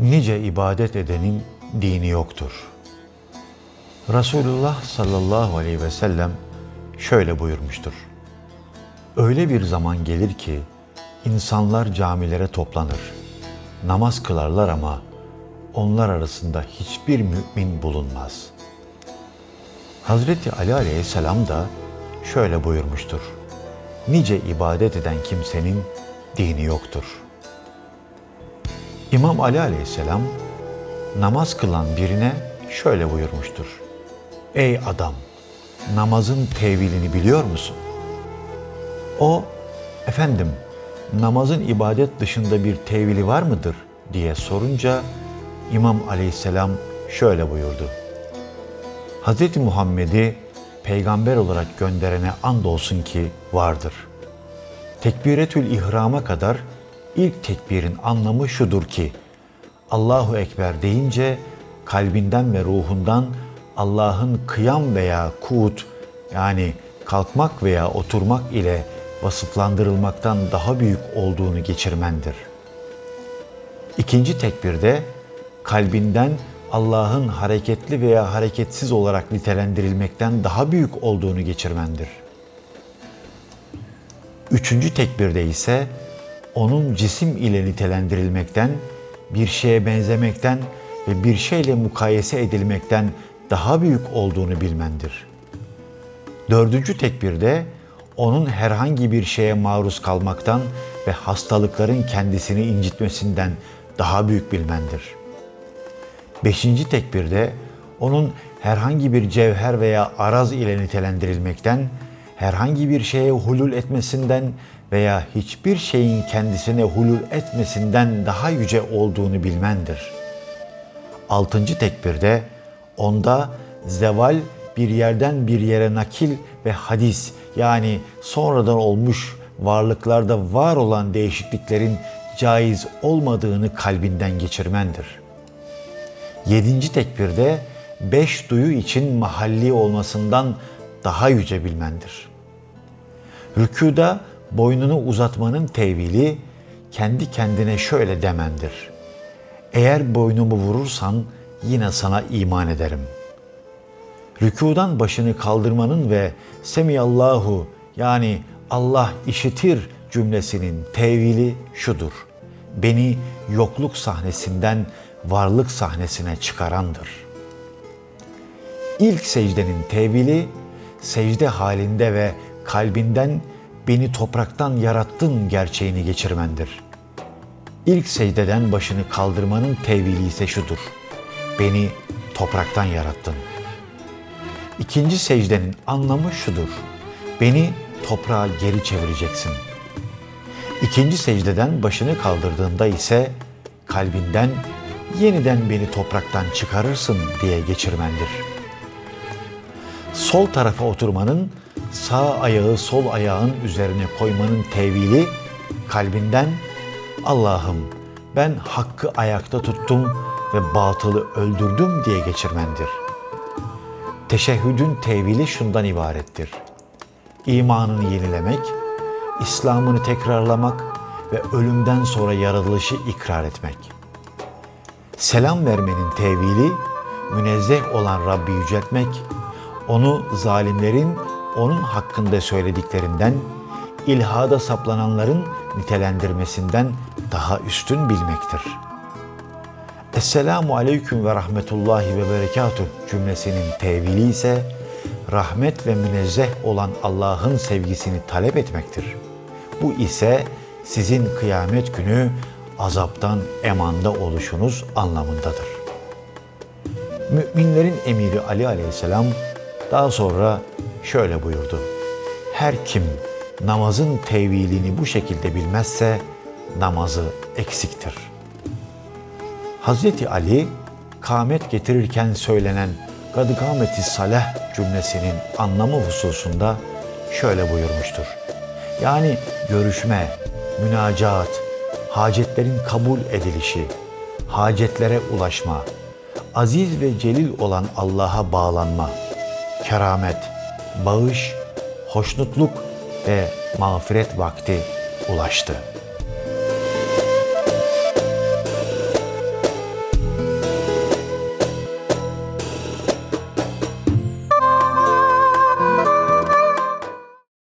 nice ibadet edenin dini yoktur. Resulullah sallallahu aleyhi ve sellem şöyle buyurmuştur. Öyle bir zaman gelir ki insanlar camilere toplanır. Namaz kılarlar ama onlar arasında hiçbir mümin bulunmaz. Hazreti Ali aleyhisselam da şöyle buyurmuştur. Nice ibadet eden kimsenin dini yoktur. İmam Ali aleyhisselam namaz kılan birine şöyle buyurmuştur. Ey adam! Namazın tevilini biliyor musun? O, efendim namazın ibadet dışında bir tevili var mıdır diye sorunca İmam aleyhisselam şöyle buyurdu. Hz. Muhammed'i peygamber olarak gönderene andolsun ki vardır. Tekbiretül ihrama kadar ilk tekbirin anlamı şudur ki Allahu Ekber deyince kalbinden ve ruhundan Allah'ın kıyam veya kuut yani kalkmak veya oturmak ile vasıflandırılmaktan daha büyük olduğunu geçirmendir. İkinci tekbirde kalbinden Allah'ın hareketli veya hareketsiz olarak nitelendirilmekten daha büyük olduğunu geçirmendir. Üçüncü tekbirde ise onun cisim ile nitelendirilmekten, bir şeye benzemekten ve bir şeyle mukayese edilmekten daha büyük olduğunu bilmendir. Dördüncü tekbirde onun herhangi bir şeye maruz kalmaktan ve hastalıkların kendisini incitmesinden daha büyük bilmendir. Beşinci tekbirde onun herhangi bir cevher veya araz ile nitelendirilmekten, herhangi bir şeye hulul etmesinden veya hiçbir şeyin kendisine hulul etmesinden daha yüce olduğunu bilmendir. Altıncı tekbirde onda zeval bir yerden bir yere nakil ve hadis yani sonradan olmuş varlıklarda var olan değişikliklerin caiz olmadığını kalbinden geçirmendir. Yedinci tekbirde beş duyu için mahalli olmasından daha yüce bilmendir. Rükuda boynunu uzatmanın tevili kendi kendine şöyle demendir. Eğer boynumu vurursan yine sana iman ederim. Rükudan başını kaldırmanın ve Semiyallahu yani Allah işitir cümlesinin tevili şudur. Beni yokluk sahnesinden varlık sahnesine çıkarandır. İlk secdenin tevili secde halinde ve kalbinden beni topraktan yarattın gerçeğini geçirmendir. İlk secdeden başını kaldırmanın tevili ise şudur. Beni topraktan yarattın. İkinci secdenin anlamı şudur. Beni toprağa geri çevireceksin. İkinci secdeden başını kaldırdığında ise kalbinden yeniden beni topraktan çıkarırsın diye geçirmendir. Sol tarafa oturmanın sağ ayağı sol ayağın üzerine koymanın tevili kalbinden Allah'ım ben hakkı ayakta tuttum ve batılı öldürdüm diye geçirmendir. Teşehhüdün tevili şundan ibarettir. İmanını yenilemek, İslam'ını tekrarlamak ve ölümden sonra yaratılışı ikrar etmek. Selam vermenin tevili, münezzeh olan Rabbi yüceltmek, onu zalimlerin onun hakkında söylediklerinden, ilhada saplananların nitelendirmesinden daha üstün bilmektir. Esselamu aleyküm ve rahmetullahi ve berekatuh cümlesinin tevili ise rahmet ve münezzeh olan Allah'ın sevgisini talep etmektir. Bu ise sizin kıyamet günü azaptan emanda oluşunuz anlamındadır. Müminlerin emiri Ali aleyhisselam daha sonra şöyle buyurdu. Her kim namazın tevilini bu şekilde bilmezse namazı eksiktir. Hazreti Ali kâmet getirirken söylenen Kadıkameti salah cümlesinin anlamı hususunda şöyle buyurmuştur. Yani görüşme, münacat, hacetlerin kabul edilişi, hacetlere ulaşma, aziz ve celil olan Allah'a bağlanma, keramet, bağış, hoşnutluk ve mağfiret vakti ulaştı.''